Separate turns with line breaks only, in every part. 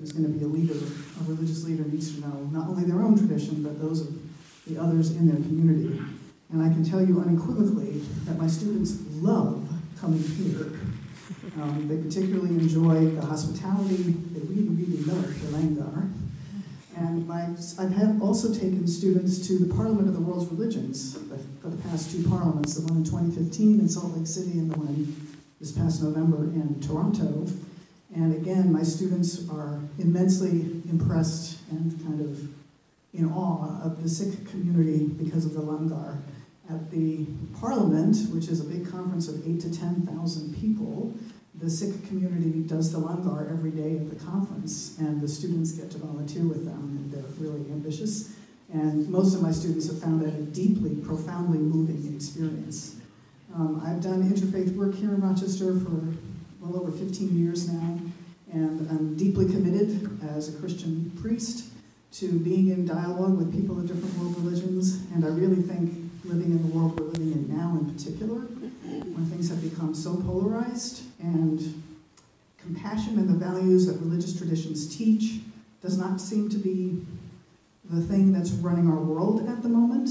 who's going to be a leader, a religious leader, needs to know not only their own tradition, but those of the others in their community. And I can tell you unequivocally that my students love coming here. Um, they particularly enjoy the hospitality. They really, really love Langar. And my, I have also taken students to the Parliament of the World's Religions for the past two parliaments, the one in 2015 in Salt Lake City and the one this past November in Toronto. And again, my students are immensely impressed and kind of in awe of the Sikh community because of the Langar. At the Parliament, which is a big conference of eight to 10,000 people, the Sikh community does the Langar every day of the conference, and the students get to volunteer with them, and they're really ambitious. And most of my students have found that a deeply, profoundly moving experience. Um, I've done interfaith work here in Rochester for well over 15 years now, and I'm deeply committed as a Christian priest to being in dialogue with people of different world religions, and I really think living in the world we're living in now in particular, when things have become so polarized and compassion and the values that religious traditions teach does not seem to be the thing that's running our world at the moment,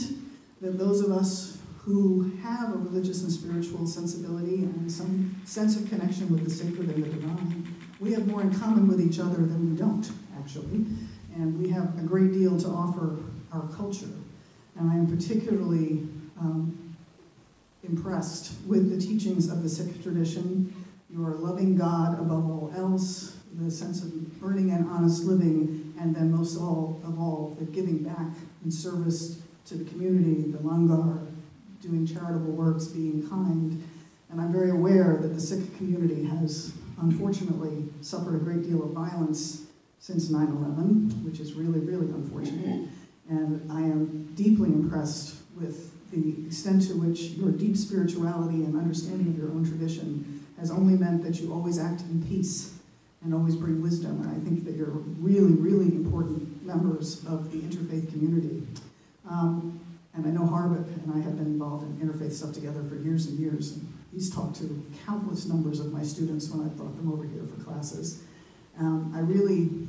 that those of us who have a religious and spiritual sensibility and some sense of connection with the sacred and the divine, we have more in common with each other than we don't, actually. And we have a great deal to offer our culture. And I am particularly um, impressed with the teachings of the Sikh tradition, your loving God above all else, the sense of earning an honest living, and then most of all, of all the giving back in service to the community, the Langar, doing charitable works, being kind. And I'm very aware that the Sikh community has unfortunately suffered a great deal of violence since 9 11, which is really, really unfortunate. And I am deeply impressed with the extent to which your deep spirituality and understanding of your own tradition has only meant that you always act in peace and always bring wisdom. And I think that you're really, really important members of the interfaith community. Um, and I know Harbit and I have been involved in interfaith stuff together for years and years. And he's talked to countless numbers of my students when I brought them over here for classes. Um, I really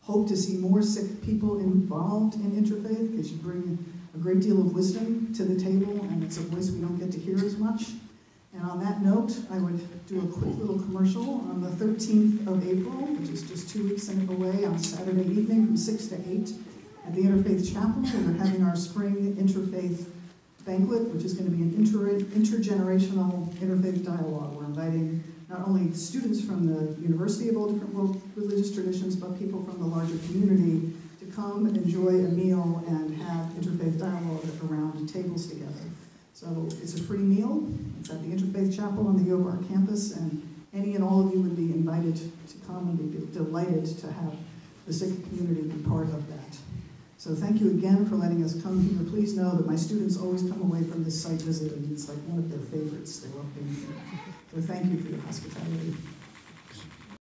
hope to see more Sikh people involved in interfaith because you bring a great deal of wisdom to the table and it's a voice we don't get to hear as much. And on that note, I would do a quick little commercial on the 13th of April, which is just two weeks away, on Saturday evening from 6 to 8 at the Interfaith Chapel. We're having our spring banquet, which is going to be an inter- intergenerational interfaith dialogue. We're inviting not only students from the University of all different world religious traditions, but people from the larger community to come and enjoy a meal and have interfaith dialogue around tables together. So it's a free meal. It's at the Interfaith Chapel on the U of R campus, and any and all of you would be invited to come and be delighted to have the Sikh community be part of that. So thank you again for letting us come here. Please know that my students always come away from this site visit and it's like one of their favorites. They love being here. So thank you for your hospitality.